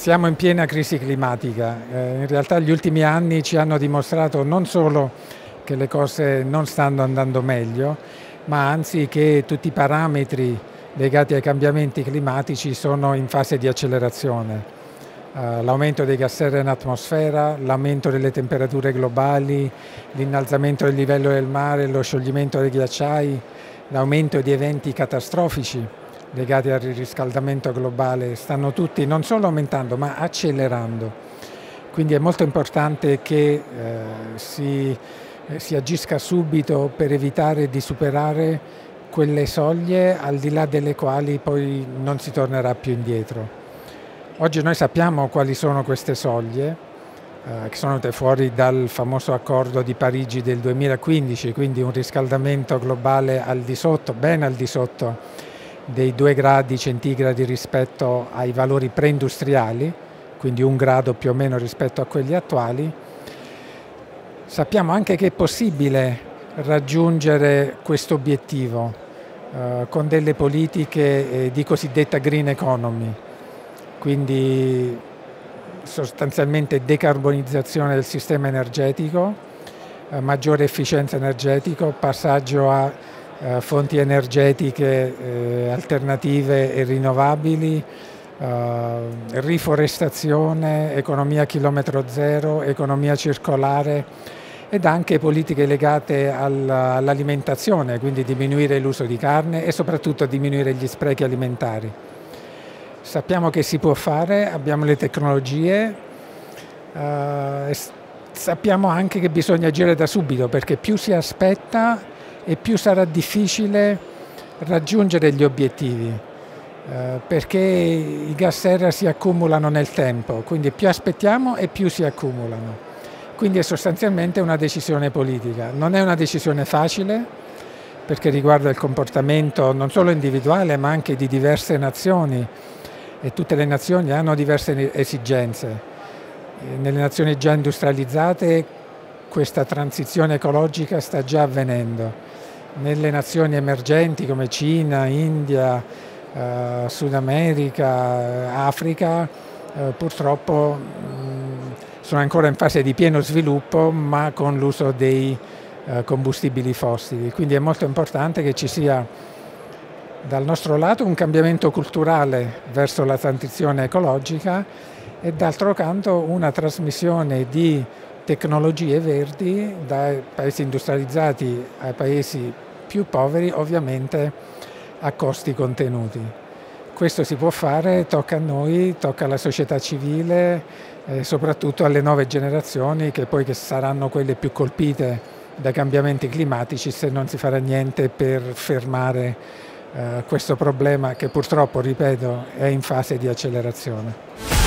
Siamo in piena crisi climatica, eh, in realtà gli ultimi anni ci hanno dimostrato non solo che le cose non stanno andando meglio, ma anzi che tutti i parametri legati ai cambiamenti climatici sono in fase di accelerazione. Uh, l'aumento dei gas serra in atmosfera, l'aumento delle temperature globali, l'innalzamento del livello del mare, lo scioglimento dei ghiacciai, l'aumento di eventi catastrofici legati al riscaldamento globale stanno tutti non solo aumentando ma accelerando. Quindi è molto importante che eh, si, eh, si agisca subito per evitare di superare quelle soglie al di là delle quali poi non si tornerà più indietro. Oggi noi sappiamo quali sono queste soglie, eh, che sono venute fuori dal famoso accordo di Parigi del 2015, quindi un riscaldamento globale al di sotto, ben al di sotto dei 2 gradi centigradi rispetto ai valori preindustriali, quindi un grado più o meno rispetto a quelli attuali. Sappiamo anche che è possibile raggiungere questo obiettivo eh, con delle politiche eh, di cosiddetta green economy, quindi sostanzialmente decarbonizzazione del sistema energetico, eh, maggiore efficienza energetica, passaggio a eh, fonti energetiche eh, alternative e rinnovabili, eh, riforestazione, economia chilometro zero, economia circolare ed anche politiche legate all'alimentazione, quindi diminuire l'uso di carne e soprattutto diminuire gli sprechi alimentari. Sappiamo che si può fare, abbiamo le tecnologie, eh, sappiamo anche che bisogna agire da subito perché più si aspetta e più sarà difficile raggiungere gli obiettivi eh, perché i gas serra si accumulano nel tempo, quindi più aspettiamo e più si accumulano. Quindi è sostanzialmente una decisione politica. Non è una decisione facile perché riguarda il comportamento non solo individuale ma anche di diverse nazioni e tutte le nazioni hanno diverse esigenze. Nelle nazioni già industrializzate questa transizione ecologica sta già avvenendo nelle nazioni emergenti come Cina, India, eh, Sud America, Africa, eh, purtroppo mh, sono ancora in fase di pieno sviluppo ma con l'uso dei eh, combustibili fossili. Quindi è molto importante che ci sia dal nostro lato un cambiamento culturale verso la transizione ecologica e d'altro canto una trasmissione di tecnologie verdi dai paesi industrializzati ai paesi più poveri, ovviamente a costi contenuti. Questo si può fare, tocca a noi, tocca alla società civile e soprattutto alle nuove generazioni che poi che saranno quelle più colpite dai cambiamenti climatici se non si farà niente per fermare eh, questo problema che purtroppo, ripeto, è in fase di accelerazione.